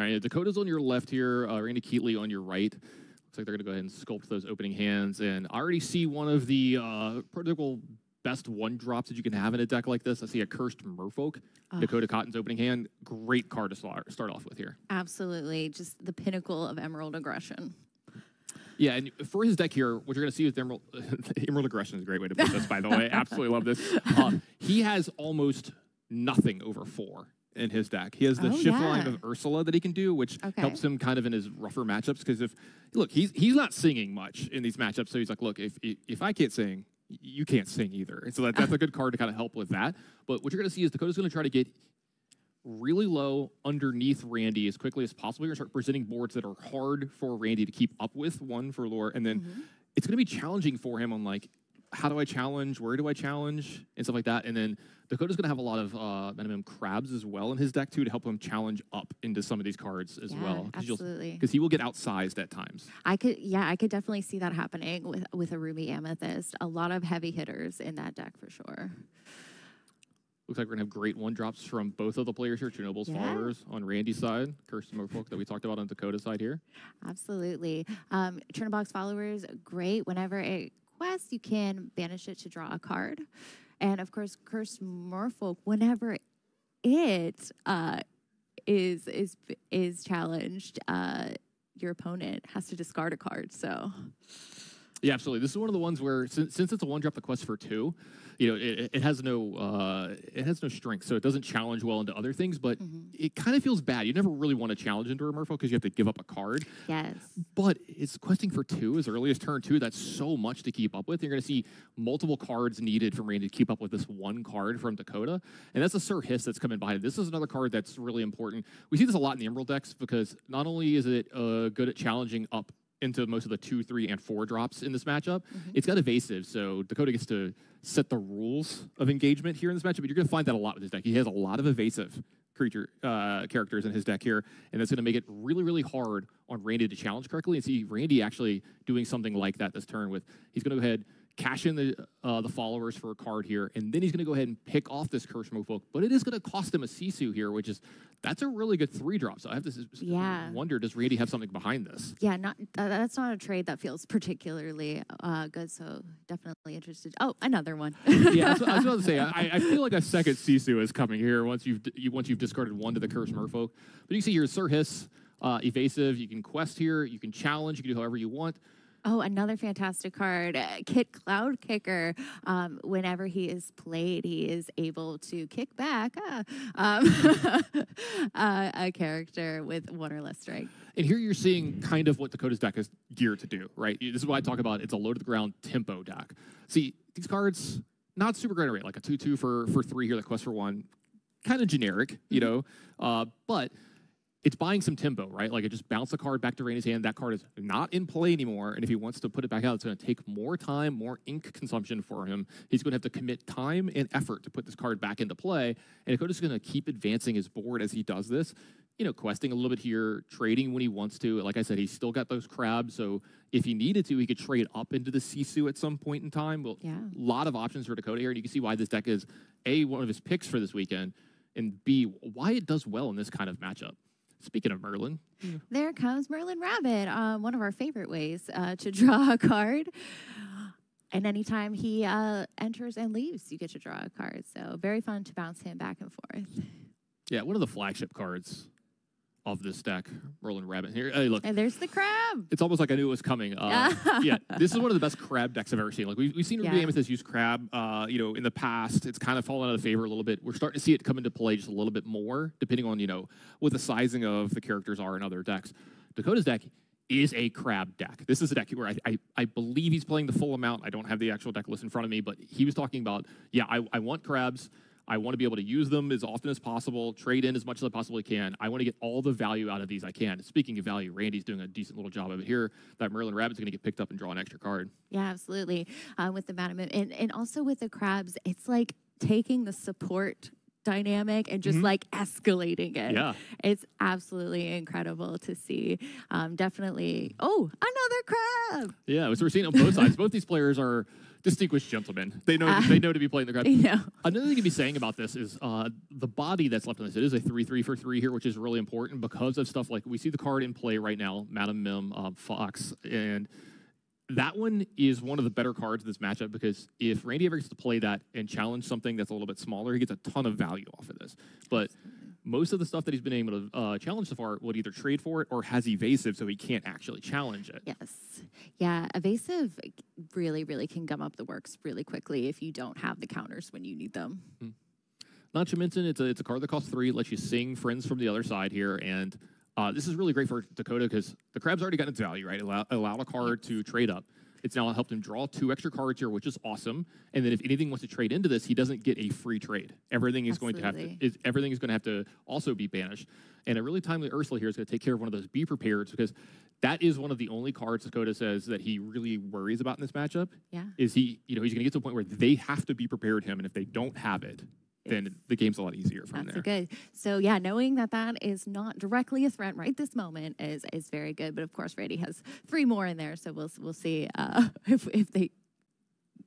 All right, Dakotah's on your left here, uh, Randy Keathley on your right. Looks like they're going to go ahead and sculpt those opening hands. And I already see one of the uh, prototypical best one drops that you can have in a deck like this. I see a Cursed Merfolk, Oh. Dakotah Cotton's opening hand. Great card to start, start off with here. Absolutely, just the pinnacle of Emerald aggression. Yeah, and for his deck here, what you're going to see with Emerald, Emerald Aggression is a great way to put this, by the way. Absolutely love this. Uh, he has almost nothing over four in his deck. He has the Oh, shift line of Ursula that he can do, which Okay. helps him kind of in his rougher matchups. Because if look, he's he's not singing much in these matchups, so he's like, look, if if I can't sing, you can't sing either. And so that, that's a good card to kind of help with that. But what you're going to see is Dakotah's going to try to get really low underneath Randy as quickly as possible. You're going to start presenting boards that are hard for Randy to keep up with, one for lore, and then Mm-hmm. it's going to be challenging for him on like, how do I challenge? Where do I challenge? And stuff like that. And then Dakotah's going to have a lot of uh, minimum crabs as well in his deck too to help him challenge up into some of these cards as Yeah, well. absolutely. Because he will get outsized at times. I could, yeah, I could definitely see that happening with with a Ruby Amethyst. A lot of heavy hitters in that deck for sure. Looks like we're gonna have great one drops from both of the players here. Chernabog's Yeah. followers on Randy's side, Cursed Merfolk that we talked about on Dakotah's side here. Absolutely. Um, Chernabog's followers, great. Whenever it you can banish it to draw a card. And of course, Cursed Merfolk, whenever it uh, is is is challenged, uh, your opponent has to discard a card. So Yeah, absolutely. This is one of the ones where since, since it's a one drop the quest for two, you know, it, it has no uh, it has no strength, so it doesn't challenge well into other things. But it kind of feels bad. You never really want to challenge into a Merfolk because you have to give up a card. yes, But it's questing for two as early as turn two. That's so much to keep up with. You're going to see multiple cards needed from Randy to keep up with this one card from Dakotah. And that's a Sir Hiss that's coming behind it. This is another card that's really important. We see this a lot in the Emerald decks because not only is it uh, good at challenging up into most of the two, three, and four drops in this matchup, it's got evasive. So Dakotah gets to set the rules of engagement here in this matchup. But you're going to find that a lot with his deck. He has a lot of evasive creature uh, characters in his deck here, and that's going to make it really, really hard on Randy to challenge correctly. And see Randy actually doing something like that this turn with he's going to go ahead cash in the uh, the followers for a card here, and then he's going to go ahead and pick off this Curse Merfolk. But it is going to cost him a Sisu here, which is that's a really good three drop. So I have to Yeah. wonder does Randy have something behind this? yeah, not uh, that's not a trade that feels particularly uh, good. So definitely interested. Oh, another one. yeah, that's what, I was about to say. I, I feel like a second Sisu is coming here once you've you, once you've discarded one to the Curse Merfolk. But you can see here Sir Hiss, uh, evasive. You can quest here. You can challenge. You can do however you want. Oh, another fantastic card, uh, Kit Cloudkicker. Um, whenever he is played, he is able to kick back ah, um, uh, a character with one or less strike. And here you're seeing kind of what Dakotah's deck is geared to do, right? This is why I talk about it's a low to the ground tempo deck. See, these cards, not super great rate, like a 2 2 for, for three here, that quest for one, kind of generic, you know, uh, but it's buying some tempo, right? Like it just bounce the card back to Randy's hand. That card is not in play anymore. And if he wants to put it back out, it's going to take more time, more ink consumption for him. He's going to have to commit time and effort to put this card back into play. And Dakotah's going to keep advancing his board as he does this. You know, questing a little bit here, trading when he wants to. Like I said, he's still got those crabs. So if he needed to, he could trade up into the Sisu at some point in time. Well, Yeah. a lot of options for Dakotah here. And you can see why this deck is A, one of his picks for this weekend, and B, why it does well in this kind of matchup. Speaking of Merlin, There comes Merlin Rabbit, um, one of our favorite ways uh, to draw a card. And anytime he uh, enters and leaves, you get to draw a card. So very fun to bounce him back and forth. yeah, one of the flagship cards of this deck, Merlin Rabbit. Here, hey, look, And there's the crab. it's almost like I knew it was coming. Uh, yeah, this is one of the best crab decks I've ever seen. Like we've, we've seen Ruby Amethyst use crab, uh, you know, in the past. It's kind of fallen out of favor a little bit. We're starting to see it come into play just a little bit more, depending on you know what the sizing of the characters are in other decks. Dakotah's deck is a crab deck. This is a deck where I, I, I believe he's playing the full amount. I don't have the actual deck list in front of me, but he was talking about, yeah, I, I want crabs. I want to be able to use them as often as possible, trade in as much as I possibly can. I want to get all the value out of these I can. Speaking of value, Randy's doing a decent little job of it here. That Merlin Rabbit's going to get picked up and draw an extra card. Yeah, absolutely. Uh, with the Madam and and also with the crabs, it's like taking the support dynamic and just Mhm. like escalating it. Yeah. It's absolutely incredible to see. Um, definitely. Oh, another crab. Yeah, so we're seeing it on both sides. Both these players are distinguished gentlemen. They know Uh, they know to be playing the crowd. You know, Another thing to be saying about this is uh, the body that's left on this. It is a three-three for three here, which is really important because of stuff like we see the card in play right now, Madam Mim, uh, Fox, and that one is one of the better cards in this matchup because if Randy ever gets to play that and challenge something that's a little bit smaller, he gets a ton of value off of this. But most of the stuff that he's been able to uh, challenge so far would either trade for it or has evasive, so he can't actually challenge it. yes, yeah. Evasive really, really can gum up the works really quickly if you don't have the counters when you need them. Not to mention, it's a, it's a card that costs three, lets you sing friends from the other side here, and uh, this is really great for Dakotah because the crab's already gotten its value, right? Allow, allowed a card to trade up. It's now helped him draw two extra cards here, which is awesome. And then if anything wants to trade into this, he doesn't get a free trade. Everything is going to have to is, everything is going to have to also be banished. And a really timely Ursula here is going to take care of one of those be prepared because that is one of the only cards Dakotah says that he really worries about in this matchup. Yeah. Is he, you know, he's going to get to a point where they have to be prepared him, and if they don't have it, then the game's a lot easier from That's there. good. So yeah, knowing that that is not directly a threat right this moment is is very good. But of course, Randy has three more in there, so we'll we'll see uh, if if they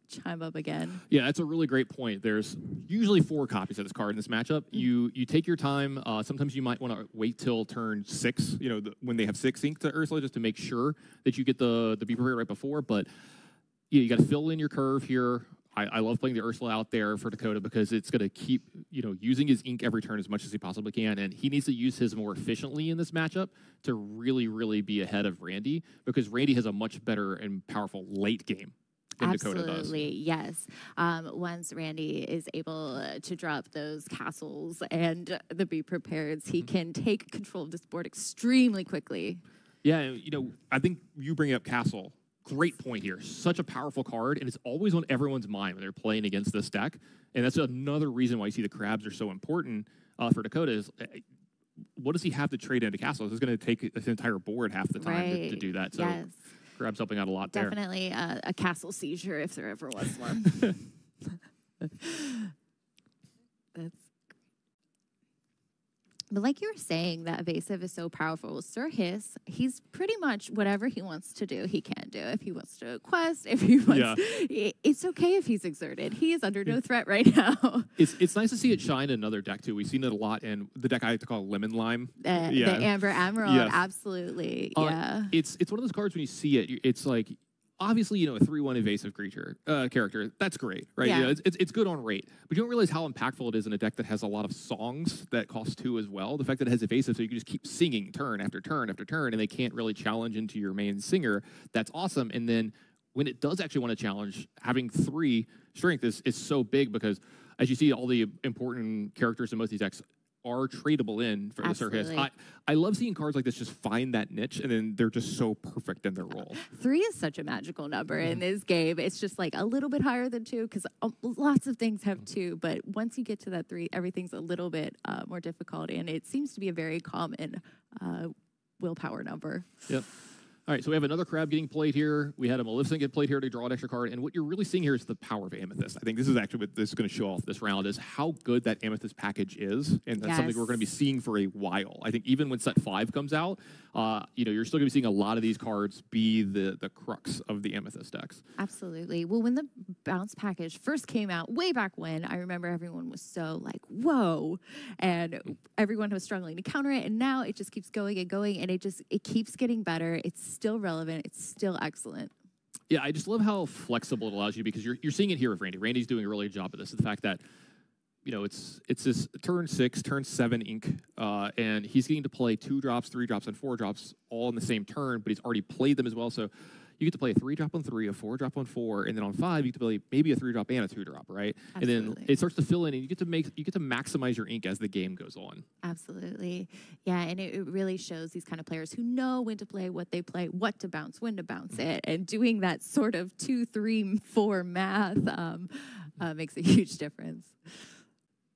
chime up again. Yeah, that's a really great point. There's usually four copies of this card in this matchup. You you take your time. Uh, sometimes you might want to wait till turn six. You know, the, when they have six ink to Ursula, just to make sure that you get the the be prepared right before. But yeah, you got to fill in your curve here. I, I love playing the Ursula out there for Dakotah because it's going to keep you know using his ink every turn as much as he possibly can, and he needs to use his more efficiently in this matchup to really really be ahead of Randy because Randy has a much better and powerful late game than Dakotah does. Absolutely, yes. Um, once Randy is able uh, to drop those castles and the be prepared, he Mm-hmm. can take control of this board extremely quickly. Yeah, you know, I think you bring up Castle. Great point here. Such a powerful card, and it's always on everyone's mind when they're playing against this deck. And that's another reason why you see the crabs are so important uh, for Dakotah. Is uh, what does he have to trade into castles? Is going to take his entire board half the time to, to do that. So yes, crabs helping out a lot there. definitely a, a castle seizure if there ever was one. That's. But like you were saying, that evasive is so powerful. Sir Hiss, he's pretty much whatever he wants to do, he can do. If he wants to quest, if he wants, Yeah. it's okay if he's exerted. He is under no threat right now. It's it's nice to see it shine in another deck too. We've seen it a lot in the deck I like to call Lemon Lime. Uh, Yeah. The Amber Emerald, Yes. absolutely. Uh, yeah. It's it's one of those cards when you see it, it's like obviously you know a three one evasive creature uh, character. That's great, right? Yeah. it's, it's it's good on rate, but you don't realize how impactful it is in a deck that has a lot of songs that cost two as well. The fact that it has evasive, so you can just keep singing turn after turn after turn, and they can't really challenge into your main singer. That's awesome. And then when it does actually want to challenge, having three strength is is so big because as you see, all the important characters in most of these decks are tradable in for the Sir Hiss. I, I love seeing cards like this just find that niche and then they're just so perfect in their role. Three is such a magical number in Mm-hmm. this game. It's just like a little bit higher than two because lots of things have two. But once you get to that three, everything's a little bit uh, more difficult. And it seems to be a very common uh, willpower number. Yep. All right, so we have another crab getting played here. We had a Maleficent get played here to draw an extra card. And what you're really seeing here is the power of Amethyst. I think this is actually what this is going to show off this round is how good that Amethyst package is. And that's something we're going to be seeing for a while. I think even when set five comes out, uh, you know, you're still going to be seeing a lot of these cards be the, the crux of the Amethyst decks. Absolutely. Well, when the bounce package first came out, way back when, I remember everyone was so like, whoa. And everyone was struggling to counter it. And now it just keeps going and going. And it just, it keeps getting better. It's still relevant. It's still excellent. Yeah, I just love how flexible it allows you because you're, you're seeing it here with Randy. Randy's doing a really good job of this. The fact that you know it's it's this turn six, turn seven ink, uh, and he's getting to play two drops, three drops, and four drops all in the same turn, but he's already played them as well. So you get to play a three drop on three, a four drop on four, and then on five you get to play maybe a three drop and a two drop, right? And then it starts to fill in, and you get to make you get to maximize your ink as the game goes on. Absolutely. Yeah. And it, it really shows these kind of players who know when to play, what they play, what to bounce, when to bounce it. And doing that sort of two, three, four math um, uh, makes a huge difference.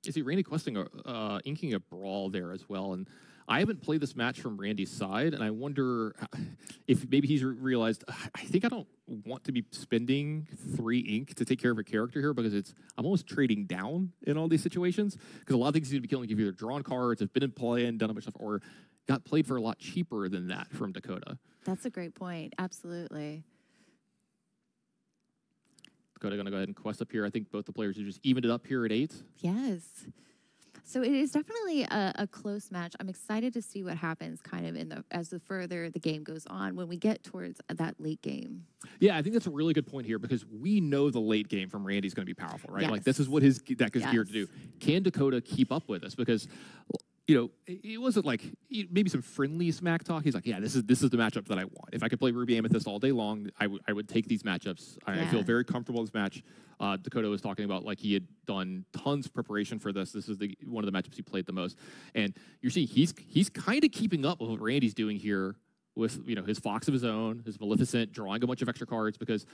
You see Randy questing uh, inking a brawl there as well, and I haven't played this match from Randy's side, and I wonder if maybe he's re- realized I think I don't want to be spending three ink to take care of a character here because it's I'm almost trading down in all these situations because a lot of things seem to be killing. You've either drawn cards, have been in play and done a bunch of stuff, or got played for a lot cheaper than that from Dakotah. That's a great point. Absolutely. Dakotah going to go ahead and quest up here. I think both the players have just evened it up here at eight. Yes. So it is definitely a, a close match. I'm excited to see what happens kind of in the as the further the game goes on when we get towards that late game. Yeah, I think that's a really good point here because we know the late game from Randy's going to be powerful, right? Like this is what his deck is geared to do. Can Dakotah keep up with us? Because you know, it wasn't like maybe some friendly smack talk. He's like, yeah, this is this is the matchup that I want. If I could play Ruby Amethyst all day long, I would I would take these matchups. I, I feel very comfortable in this match. Uh, Dakotah was talking about like he had done tons of preparation for this. This is the one of the matchups he played the most, and you're seeing he's he's kind of keeping up with what Randy's doing here with you know his Fox of his own, his Maleficent, drawing a bunch of extra cards because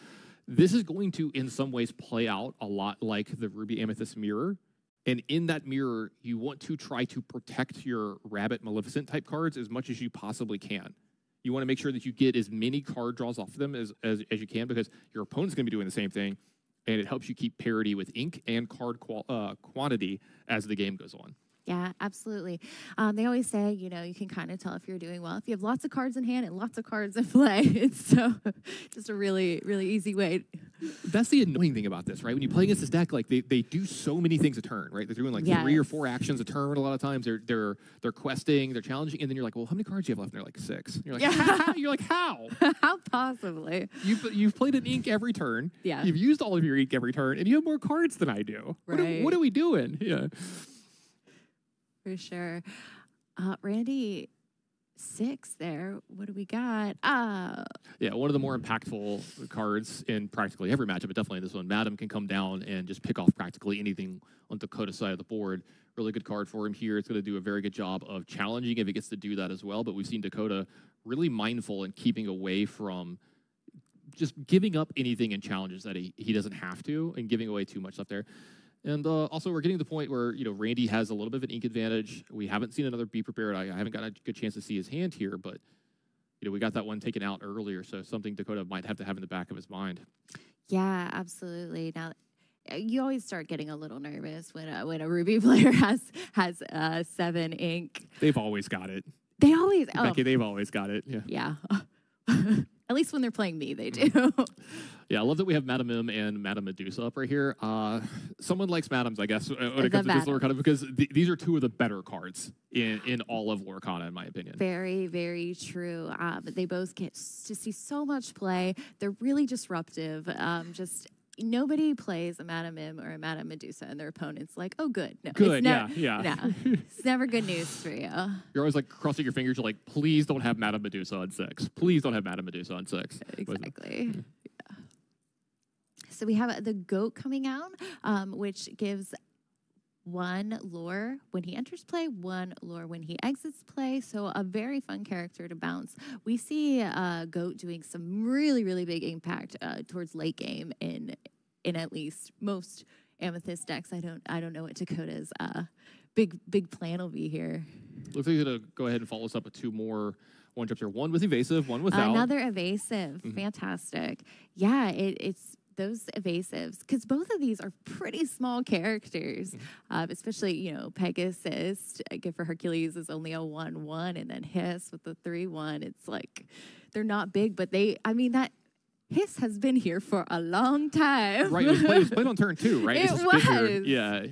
this is going to in some ways play out a lot like the Ruby Amethyst mirror. And in that mirror, you want to try to protect your Rabbit Maleficent type cards as much as you possibly can. You want to make sure that you get as many card draws off of them as, as, as you can because your opponent's going to be doing the same thing. And it helps you keep parity with ink and card uh, quantity as the game goes on. Yeah, absolutely. Um, they always say, you know, you can kind of tell if you're doing well if you have lots of cards in hand and lots of cards in play. It's so just a really, really easy way. That's the annoying thing about this, right? When you play against this deck, like they, they do so many things a turn, right? They're doing like three or four actions a turn. A lot of times they're they're they're questing, they're challenging, and then you're like, well, how many cards do you have left? And they're like six. And you're like, Yeah. how? you're like, how? How possibly? You've you've played an ink every turn. Yeah. You've used all of your ink every turn, and you have more cards than I do. What, are, Right. what are we doing? Yeah. For sure. Uh, Randy, six there. What do we got? Uh, Yeah, one of the more impactful cards in practically every matchup, but definitely in this one. Madam can come down and just pick off practically anything on Dakotah's side of the board. Really good card for him here. It's going to do a very good job of challenging if it gets to do that as well. But we've seen Dakotah really mindful and keeping away from just giving up anything in challenges that he, he doesn't have to and giving away too much stuff there. And uh, also, we're getting to the point where you know Randy has a little bit of an ink advantage. We haven't seen another be prepared. I, I haven't got a good chance to see his hand here, but you know we got that one taken out earlier, so something Dakotah might have to have in the back of his mind. yeah, absolutely. Now, uh, you always start getting a little nervous when a, when a Ruby player has has uh, seven ink. They've always got it, They always, oh, Becky. They've always got it. Yeah, yeah. At least when they're playing me, they do. yeah. I love that we have Madame Mim and Madame Medusa up right here. Uh, someone likes Madames, I guess, uh, when The it comes to this Lorcana because th- these are two of the better cards in in all of Lorcana, in my opinion. Very, very true. Um, they both get to see so much play. They're really disruptive. Um, just nobody plays a Madame Mim or a Madame Medusa, and their opponent's like, "Oh, good, no, Good, it's never, yeah, yeah. no, it's never good news for you." You're always like crossing your fingers. You're like, please don't have Madame Medusa on six. Please don't have Madame Medusa on six. Exactly. Yeah. So we have the goat coming out, um, which gives one lore when he enters play, one lore when he exits play. So a very fun character to bounce. We see uh, goat doing some really, really big impact uh, towards late game in in at least most amethyst decks. I don't I don't know what Dakotah's uh, big big plan will be here. Looks like he's gonna go ahead and follow us up with two more one trips here. One with evasive, one without. Another evasive, Mhm. fantastic. Yeah, it, it's those evasives because both of these are pretty small characters, Mhm. um, especially you know Pegasus. uh, Good for Hercules is only a one one, and then Hiss with the three one. It's like they're not big, but they. I mean that Hiss has been here for a long time. Right, it was, played, it was played on turn two, right? It It's just been here- was. Yeah,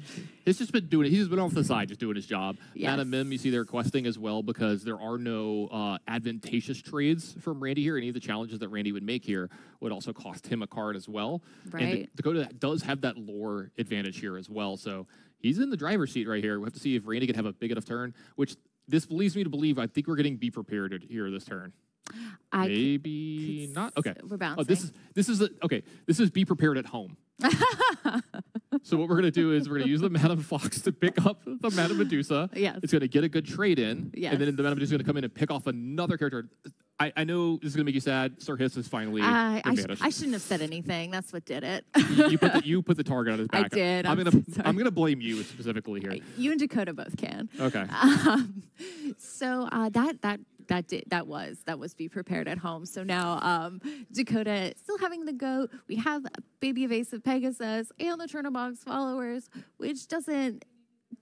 he's just been doing it. He's just been off the side, just doing his job. Yes. Madame Mim, you see they're questing as well because there are no uh, advantageous trades from Randy here. Any of the challenges that Randy would make here would also cost him a card as well. And right. Da- Dakotah does have that lore advantage here as well. So he's in the driver's seat right here. We have to see if Randy can have a big enough turn, which this leads me to believe I think we're getting be prepared here this turn. I Maybe could not. Okay. We're bouncing. Oh, this is this is a, okay. This is be prepared at home. so what we're gonna do is we're gonna use the Madam Fox to pick up the Madam Medusa. yes. It's gonna get a good trade in, Yes. and then the Madam Medusa is gonna come in and pick off another character. I, I know this is gonna make you sad. Sir Hiss is finally I, I, sh- I shouldn't have said anything. That's what did it. you, you put the, you put the target on his I back. did. I'm I'm gonna sorry. I'm gonna blame you specifically here. you and Dakotah both can. Okay. Um, so uh, that that that did that was that was be prepared at home. So now um, Dakotah still having the goat. We have baby evasive Pegasus and the Chernabog's followers, which doesn't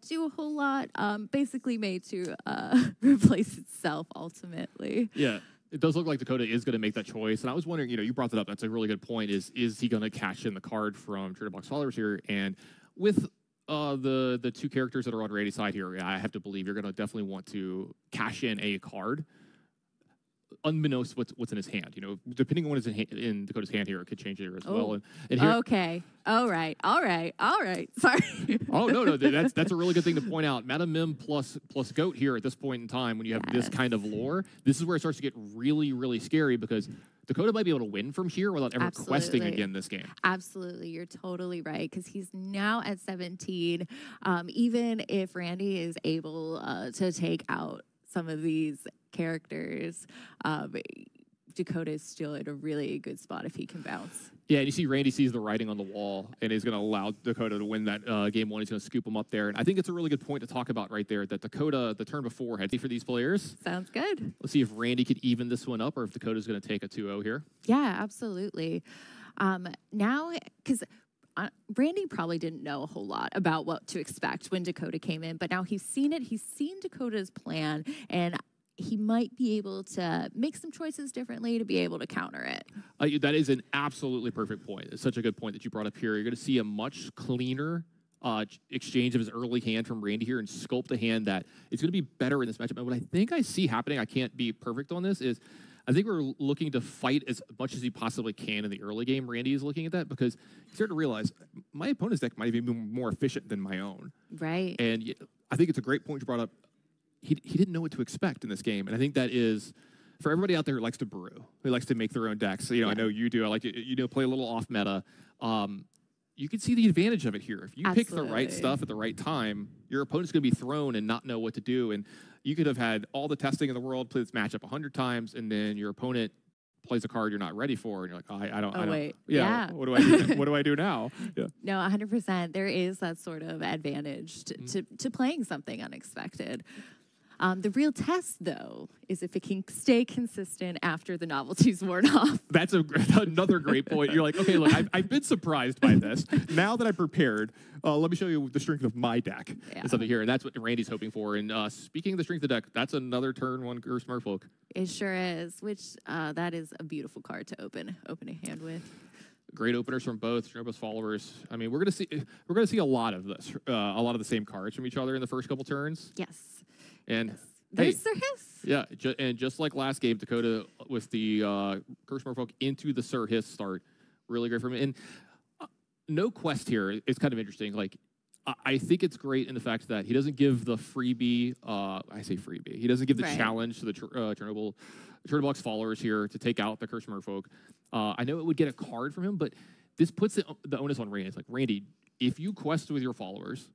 do a whole lot. Um, basically made to uh, replace itself ultimately. Yeah. it does look like Dakotah is going to make that choice. And I was wondering, you know, you brought that up. That's a really good point. Is is he going to cash in the card from Trader Box followers here? And with uh, the the two characters that are on Randy's side here, I have to believe you're going to definitely want to cash in a card unbeknownst what's what's in his hand. You know, depending on what is in, ha- in Dakotah's hand here, it could change here as well. Oh. And, and here, Okay. All right. All right. All right. Sorry. oh no, no, that's that's a really good thing to point out. Madam Mim plus plus Goat here at this point in time, when you have this kind of lore, this is where it starts to get really, really scary because Dakotah might be able to win from here without ever questing again this game. Absolutely. You're totally right because he's now at 17. Um, even if Randy is able uh, to take out some of these characters, um, Dakotah is still in a really good spot if he can bounce. Yeah, and you see Randy sees the writing on the wall and is going to allow Dakotah to win that uh, game one. He's going to scoop him up there. And I think it's a really good point to talk about right there that Dakotah, the turn before, had for these players. Sounds good. Let's see if Randy could even this one up or if Dakotah's going to take a 2 0 here. Yeah, absolutely. Um, now, because uh, Randy probably didn't know a whole lot about what to expect when Dakotah came in, but now he's seen it. He's seen Dakotah's plan, and he might be able to make some choices differently to be able to counter it. Uh, that is an absolutely perfect point. It's such a good point that you brought up here. You're going to see a much cleaner uh, exchange of his early hand from Randy here and sculpt a hand that is going to be better in this matchup. And what I think I see happening, I can't be perfect on this, is I think we're looking to fight as much as he possibly can in the early game. Randy is looking at that because he's starting to realize my opponent's deck might even be more efficient than my own. Right. And I think it's a great point you brought up. He, he didn't know what to expect in this game. And I think that is for everybody out there who likes to brew, who likes to make their own decks. You know, I know you do. I like to, you know, play a little off meta. Um, you can see the advantage of it here. If you pick the right stuff at the right time, your opponent's going to be thrown and not know what to do. And you could have had all the testing in the world, play this matchup a hundred times, and then your opponent plays a card you're not ready for, and you're like, oh, I, I don't. I Oh, don't wait. Yeah, Yeah. What do I do? what do I do now? Yeah. No, 100%. There is that sort of advantage to, Mm. to, to playing something unexpected. Um, the real test, though, is if it can stay consistent after the novelty's worn off. That's a, another great point. You're like, okay, look, I've, I've been surprised by this. Now that I'm prepared, uh, let me show you the strength of my deck. Yeah. And something here, and that's what Randy's hoping for. And uh, speaking of the strength of the deck, that's another turn one Curse Merfolk. It sure is, which uh, that is a beautiful card to open open a hand with. Great openers from both Chernabog followers. I mean, we're gonna see we're gonna see a lot of this, uh, a lot of the same cards from each other in the first couple turns. Yes. And There's Hey. Sir Hiss. yeah, ju- and just like last game, Dakotah with the uh, Curse Merfolk into the Sir Hiss start, really great for me. And uh, no quest here is kind of interesting. Like, I- think it's great in the fact that he doesn't give the freebie. Uh, I say freebie. He doesn't give the Right. challenge to the uh, Chernabog followers here to take out the Curse Merfolk. Uh, I know it would get a card from him, but this puts it, the onus on Randy. It's like Randy, if you quest with your followers,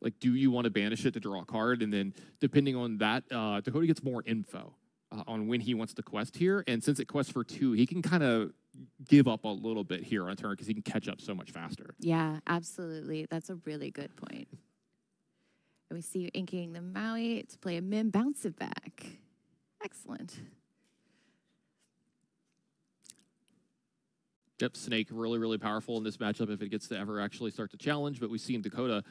like, do you want to banish it to draw a card? And then, depending on that, uh, Dakotah gets more info uh, on when he wants to quest here. And since it quests for two, he can kind of give up a little bit here on a turn because he can catch up so much faster. Yeah, absolutely. That's a really good point. And we see you inking the Maui to play a Mim, bounce it back. Excellent. Yep, Snake really, really powerful in this matchup if it gets to ever actually start to challenge. But we've seen Dakotah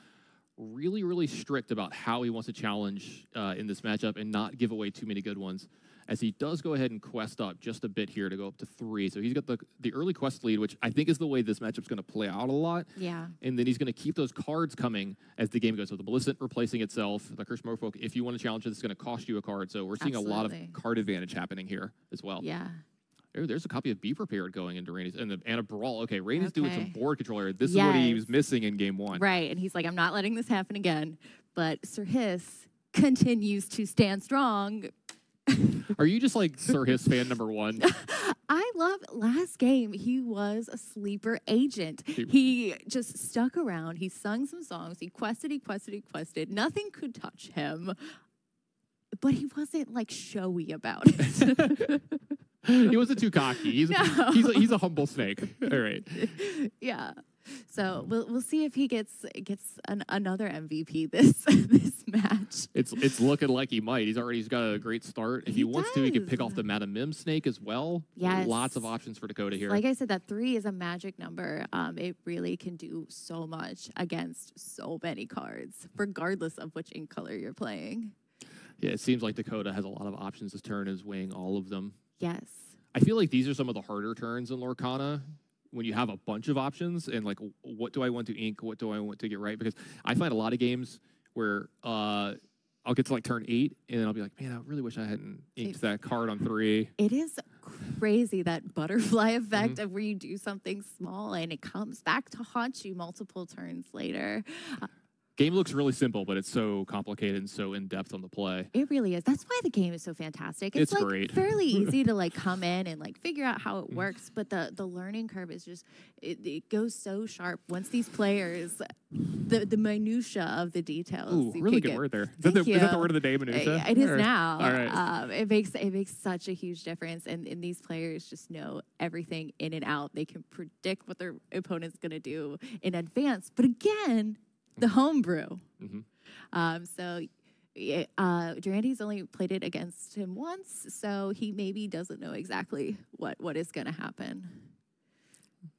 really, really strict about how he wants to challenge uh, in this matchup and not give away too many good ones. As he does go ahead and quest up just a bit here to go up to three. So he's got the, the early quest lead, which I think is the way this matchup's going to play out a lot. Yeah. And then he's going to keep those cards coming as the game goes. So the Maleficent replacing itself, the Curse Merfolk, if you want to challenge it, it's going to cost you a card. So we're seeing a lot of card advantage happening here as well. Yeah. Oh, there's a copy of Be Prepared going into Randy's and, the, and a Brawl. Okay, Randy's doing some board control. This is what he was missing in game one. Right. And he's like, I'm not letting this happen again. But Sir Hiss continues to stand strong. Are you just like Sir Hiss fan number one? I love last game. He was a sleeper agent. He- He just stuck around. He sung some songs. He quested, he quested, he quested. Nothing could touch him. But he wasn't like showy about it. he wasn't too cocky. He's, No. he's, a, he's a humble snake. All right. yeah. So we'll we'll see if he gets gets an, another MVP this this match. It's it's looking like he might. He's already he's got a great start. If he, He wants to, he can pick off the Madam Mim snake as well. Yes. Lots of options for Dakotah here. Like I said, that three is a magic number. Um, it really can do so much against so many cards, regardless of which ink color you're playing. Yeah, it seems like Dakotah has a lot of options this turn, is weighing all of them. Yes. I feel like these are some of the harder turns in Lorcana when you have a bunch of options and like, what do I want to ink? What do I want to get right? Because I find a lot of games where uh, I'll get to like turn eight and then I'll be like, man, I really wish I hadn't inked that card on three. It is crazy that butterfly effect Mm-hmm. of where you do something small and it comes back to haunt you multiple turns later. Game looks really simple, but it's so complicated and so in depth on the play. It really is. That's why the game is so fantastic. It's It's, like great. fairly easy to like come in and like figure out how Mm. it works, but the the learning curve is just it, it goes so sharp once these players the the minutia of the details. Ooh, really good get. word there. Is that, the, Thank is that the word of the day, Minutia? It is Or- now. All right. Um, it makes it makes such a huge difference, and, and these players just know everything in and out. They can predict what their opponent's going to do in advance. But again, the homebrew. Mhm. Um, so. Uh, Durandy's only played it against him once, so he maybe doesn't know exactly what, what is going to happen.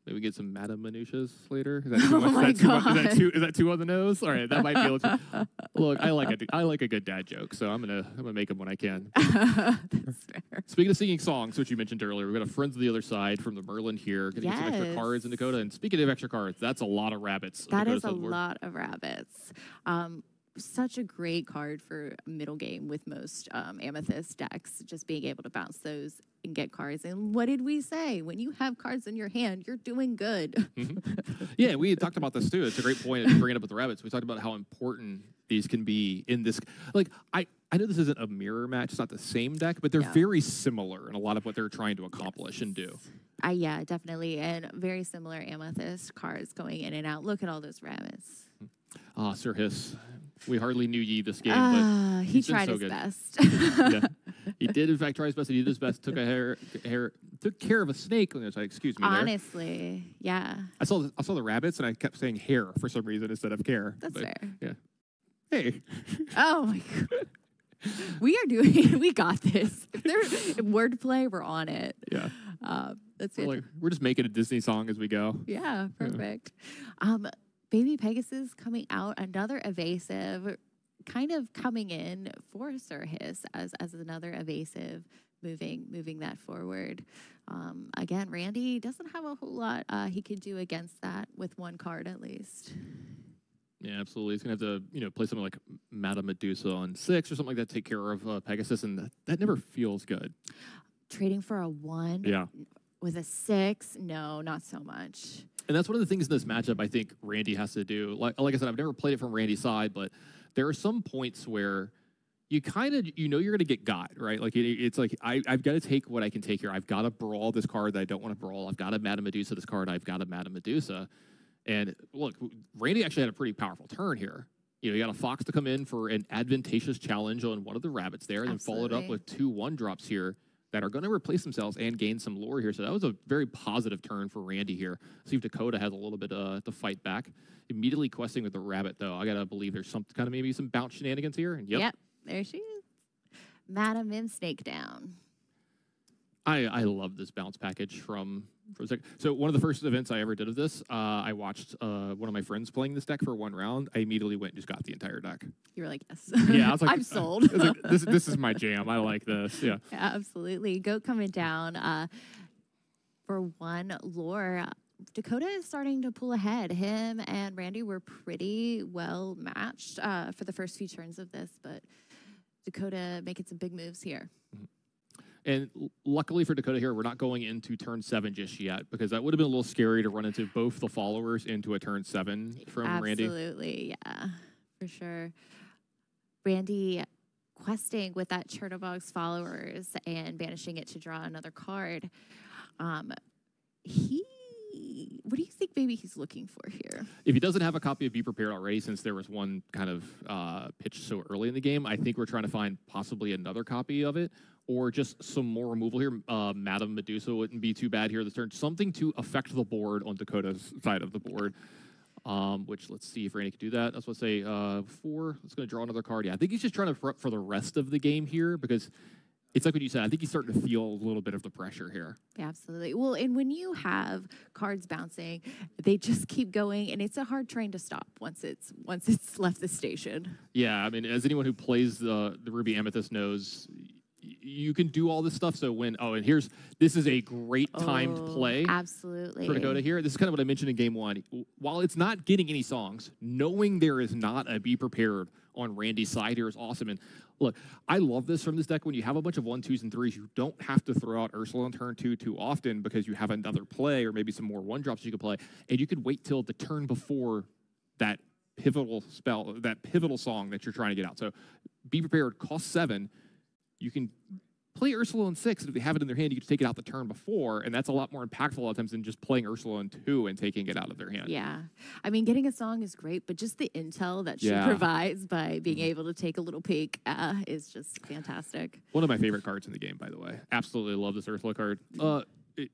Maybe get some Madame Minutia's later. Is that too Oh much? my is, that too much- is that too? Is that too on the nose? All right, that might be. A little too, look, I like a I like a good dad joke, so I'm gonna I'm gonna make them when I can. That's fair. Speaking of singing songs, which you mentioned earlier, we've got a friends of the other side from the Merlin here. Gonna get some extra cards in Dakotah. And speaking of extra cards, that's a lot of rabbits. That Dakotah's is a lot of rabbits. Um, such a great card for middle game with most um, amethyst decks, just being able to bounce those and get cards. And what did we say? When you have cards in your hand, you're doing good. Yeah, we had talked about this too. It's a great point bringing up with the rabbits. We talked about how important these can be in this. Like, I I know this isn't a mirror match; it's not the same deck, but they're Yeah. very similar in a lot of what they're trying to accomplish and do. Uh, yeah, definitely. And very similar amethyst cards going in and out. Look at all those rabbits. Ah, Sir Hiss, we hardly knew ye this game, but Ah, he tried so his good. best. yeah. he did in fact try his best. He did his best. Took a hair, hair took care of a snake. on the other side. Excuse me. There. Honestly, yeah, I saw the, I saw the rabbits and I kept saying hair for some reason instead of care. that's But, fair. Yeah. Hey. Oh my god. We are doing. We got this. If there's wordplay, we're on it. Yeah. Um, that's We're, it. like, we're just making a Disney song as we go. Yeah, perfect. Um, Baby Pegasus coming out, another evasive, kind of coming in for Sir Hiss as as another evasive, moving moving that forward. Um, again, Randy doesn't have a whole lot uh, he could do against that with one card at least. Yeah, absolutely. He's gonna have to, you know, play something like Madame Medusa on six or something like that, take care of uh, Pegasus, and that, that never feels good. Trading for a one Yeah. with a six, no, not so much. And that's one of the things in this matchup I think Randy has to do. Like, like I said, I've never played it from Randy's side, but there are some points where you kind of you know you're going to get got right. Like it, it's like I, I've got to take what I can take here. I've got to brawl this card that I don't want to brawl. I've got to madam Medusa this card. I've got to madam Medusa. And look, Randy actually had a pretty powerful turn here. You know, you got a fox to come in for an advantageous challenge on one of the rabbits there, and then followed up with two one drops here that are going to replace themselves and gain some lore here. So that was a very positive turn for Randy here. See if Dakotah has a little bit uh, to fight back. Immediately questing with the rabbit, though. I got to believe there's some kind of maybe some bounce shenanigans here. And yep, there she is. Madam Mim Snake down. I, I love this bounce package from, from Zek. So one of the first events I ever did of this, uh, I watched uh, one of my friends playing this deck for one round. I immediately went and just got the entire deck. You were like, yes. Yeah, I was like, I'm uh, sold. Like, this, this is my jam. I like this. Yeah. Yeah, absolutely. Goat coming down. Uh, for one, lore. Dakotah is starting to pull ahead. Him and Randy were pretty well matched uh, for the first few turns of this, but Dakotah making some big moves here. And luckily for Dakotah here, we're not going into turn seven just yet because that would have been a little scary to run into both the followers into a turn seven from Randy. Absolutely, yeah, for sure. Randy questing with that Chernabog's followers and banishing it to draw another card. Um, he, what do you think? Maybe he's looking for here. If he doesn't have a copy of Be Prepared already, since there was one kind of uh, pitched so early in the game, I think we're trying to find possibly another copy of it or just some more removal here. Uh, Madame Medusa wouldn't be too bad here this turn. Something to affect the board on Dakotah's side of the board. Um, which let's see if Randy can do that. That's what I say. Uh, four. Let's going to draw another card. Yeah, I think he's just trying to prep for the rest of the game here because it's like what you said. I think he's starting to feel a little bit of the pressure here. Absolutely. Well, and when you have cards bouncing, they just keep going, and it's a hard train to stop once it's once it's left the station. Yeah, I mean, as anyone who plays the the Ruby Amethyst knows, you can do all this stuff. So when oh, and here's this is a great timed Oh, play. Absolutely. for Dakotah here. This is kind of what I mentioned in game one. While it's not getting any songs, knowing there is not a be prepared on Randy's side here is awesome. And look, I love this from this deck. When you have a bunch of one, twos, and threes, you don't have to throw out Ursula on turn two too often because you have another play or maybe some more one drops you could play. And you could wait till the turn before that pivotal spell, that pivotal song that you're trying to get out. So be prepared, cost seven. You can play Ursula in six, and if they have it in their hand, you can take it out the turn before, and that's a lot more impactful a lot of times than just playing Ursula in two and taking it out of their hand. Yeah. I mean, getting a song is great, but just the intel that she Yeah. Mm-hmm. provides by being able to take a little peek uh, is just fantastic. One of my favorite cards in the game, by the way. Absolutely love this Ursula card. Uh, it,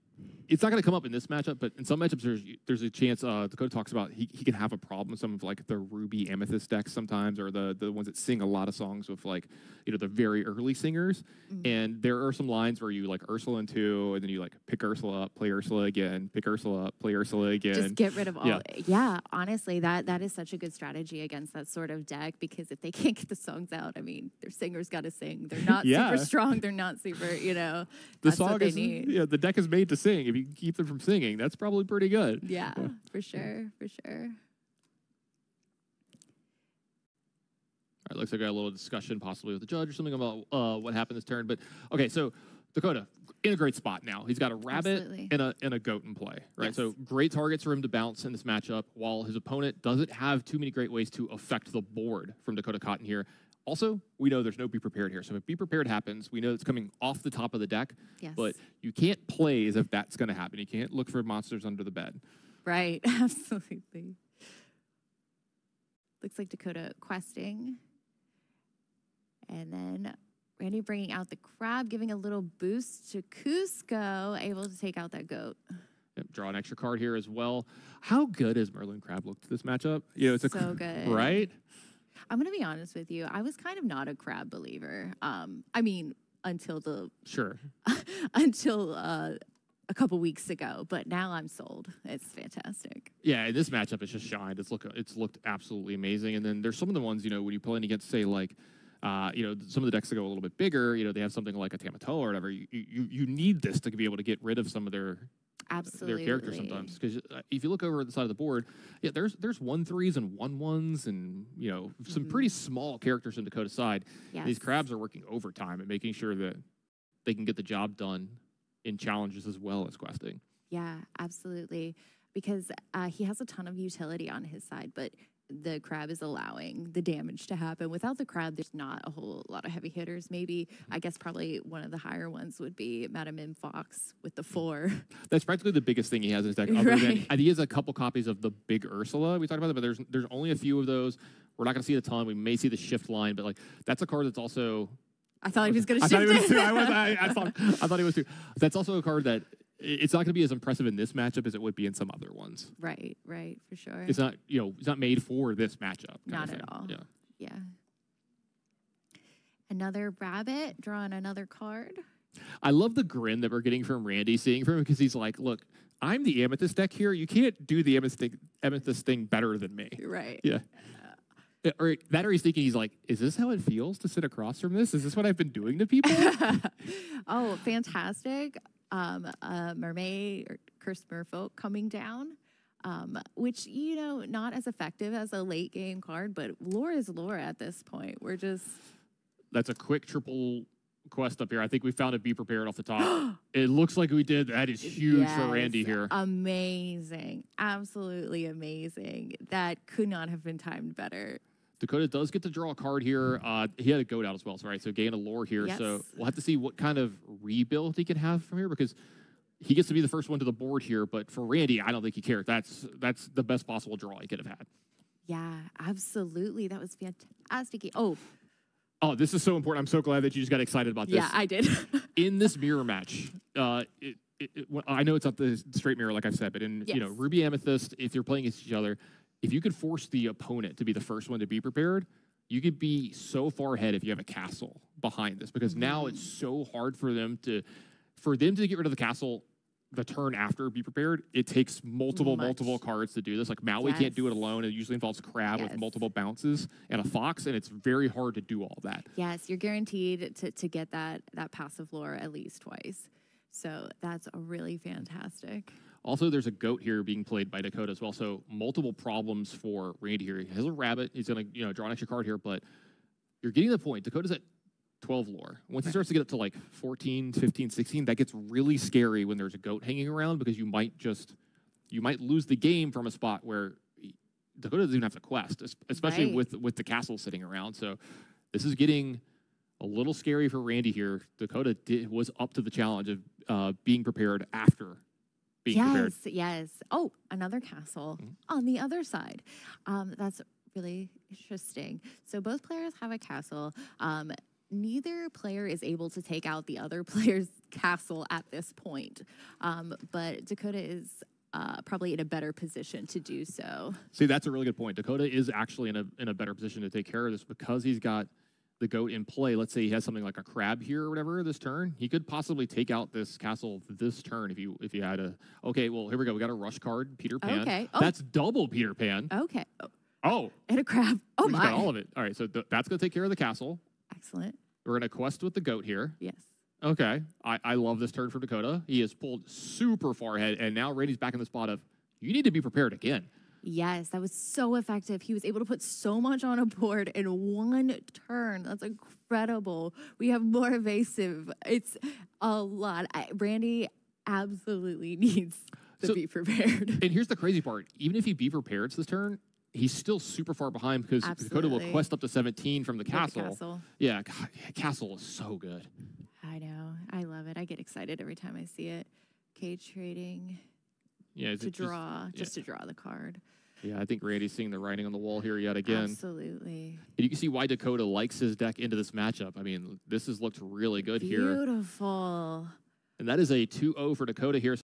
it's not going to come up in this matchup, but in some matchups, there's there's a chance. Uh, Dakotah talks about he, he can have a problem with some of like the Ruby Amethyst decks sometimes, or the the ones that sing a lot of songs with like you know the very early singers. And there are some lines where you like Ursula in two, and then you like pick Ursula up, play Ursula again, pick Ursula up, play Ursula again. Just get rid of all. yeah. Yeah. honestly, that that is such a good strategy against that sort of deck because if they can't get the songs out, I mean, their singers got to sing. They're not Yeah. super strong. They're not super, you know. the that's song is need. yeah, the deck is made to sing. If you can keep them from singing, that's probably pretty good. Yeah, for sure, for sure. All right, looks like I got a little discussion possibly with the judge or something about uh, what happened this turn. But okay, so Dakotah in a great spot now. He's got a rabbit Absolutely. and a and a goat in play, right? Yes. So great targets for him to bounce in this matchup, while his opponent doesn't have too many great ways to affect the board from Dakotah Cotton here. Also, we know there's no be prepared here. So if be prepared happens, we know it's coming off the top of the deck, Yes. but you can't play as if that's going to happen. You can't look for monsters under the bed. Right, absolutely. Looks like Dakotah questing. And then Randy bringing out the crab, giving a little boost to Kuzco, able to take out that goat. Yep, draw an extra card here as well. How good has Merlin Crab looked this matchup? You know, it's a So cr- good. right? I'm going to be honest with you. I was kind of not a crab believer. Um, I mean, until the Sure. until uh, a couple weeks ago, but now I'm sold. It's fantastic. Yeah, this matchup, it's just shined. It's look, it's looked absolutely amazing. And then there's some of the ones, you know, when you're playing against, say, like, uh, you know, some of the decks that go a little bit bigger. You know, they have something like a Tamatoa or whatever. You, you you need this to be able to get rid of some of their Absolutely. their characters sometimes. Because uh, if you look over at the side of the board, yeah, there's there's one threes and one ones, and you know, some Mhm. pretty small characters in Dakotah's side. Yes. These crabs are working overtime and making sure that they can get the job done in challenges as well as questing. Yeah, absolutely. Because uh, he has a ton of utility on his side, but the crab is allowing the damage to happen. Without the crab, there's not a whole lot of heavy hitters. Maybe, mm-hmm. I guess, probably one of the higher ones would be Madam Mim Fox with the four. That's practically the biggest thing he has in his deck. Other than Right. and he has a couple copies of the big Ursula. We talked about that, but there's there's only a few of those. We're not going to see a ton. We may see the shift line, but like that's a card that's also. I thought he was going to shift I thought he was too. I, was, I, I thought I thought he was too. That's also a card that it's not going to be as impressive in this matchup as it would be in some other ones. right, right, for sure. It's not you know it's not made for this matchup. Not at all. Yeah. yeah. Another rabbit drawing another card. I love the grin that we're getting from Randy, seeing from him because he's like, "Look, I'm the amethyst deck here. You can't do the amethyst thing, amethyst thing better than me." Right. Yeah. Uh, Or that, or he's thinking he's like, "Is this how it feels to sit across from this? Is this what I've been doing to people?" oh, fantastic. Um, uh, Mermaid or Cursed Merfolk coming down, um, which, you know, not as effective as a late game card, but lore is lore at this point. We're just, That's a quick triple quest up here. I think we found a be prepared off the top. it looks like we did. That is huge for Randy here. Amazing. Absolutely amazing. That could not have been timed better. Dakotah does get to draw a card here. Uh, he had a goat out as well, so right. So gain a lore here. So we'll have to see what kind of rebuild he can have from here because he gets to be the first one to the board here. But for Randy, I don't think he cares. That's that's the best possible draw he could have had. Yeah, absolutely. That was fantastic. Oh, Oh, this is so important. I'm so glad that you just got excited about this. yeah, I did. in this mirror match, uh, it, it, it, I know it's not the straight mirror, like I've said, but in you know Ruby Amethyst, if you're playing against each other, if you could force the opponent to be the first one to be prepared, you could be so far ahead if you have a castle behind this because now mm. it's so hard for them to for them to get rid of the castle the turn after be prepared it takes multiple multiple cards to do this. Like maui can't do it alone. It usually involves crab with multiple bounces and a fox and it's very hard to do all that. Yes, you're guaranteed to, to get that that passive lore at least twice. So that's a really fantastic. Also, there's a goat here being played by Dakotah as well. So multiple problems for Randy here. He has a rabbit. He's gonna, you know, draw an extra card here, but you're getting the point. Dakotah's at 12 lore. Once he starts to get up to like 14, 15, 16, that gets really scary when there's a goat hanging around because you might just you might lose the game from a spot where Dakotah doesn't even have to quest, especially Right. with with the castle sitting around. So this is getting a little scary for Randy here. Dakotah did, was up to the challenge of uh, being prepared after being yes, prepared. yes. Oh, another castle Mhm. on the other side. Um, that's really interesting. So both players have a castle. Um, neither player is able to take out the other player's castle at this point. Um, but Dakotah is uh, probably in a better position to do so. See, that's a really good point. Dakotah is actually in a in a better position to take care of this because he's got the goat in play. Let's say he has something like a crab here or whatever this turn. He could possibly take out this castle this turn if you if you had a okay. Well, here we go. We got a rush card, Peter Pan. Okay. Oh. That's double Peter Pan. Okay. Oh, and a crab. Oh we just got all of it. All right, so th- that's gonna take care of the castle. Excellent. We're gonna quest with the goat here. Yes. Okay, I, I love this turn for Dakotah. He has pulled super far ahead, and now Randy's back in the spot of you need to be prepared again. Yes, that was so effective. He was able to put so much on a board in one turn. That's incredible. We have more evasive. It's a lot. I, Randy absolutely needs to So- be prepared. And here's the crazy part: even if he be prepared this turn, he's still super far behind because Dakotah will quest up to 17 from the With the castle. castle. Yeah, God, yeah, castle is so good. I know. I love it. I get excited every time I see it. Cage trading Yeah, it's to just- draw, just to draw the card. yeah, I think Randy's seeing the writing on the wall here yet again. Absolutely. And you can see why Dakotah likes his deck into this matchup. I mean, this has looked really good here. Beautiful. And that is a 2-0 for Dakotah here.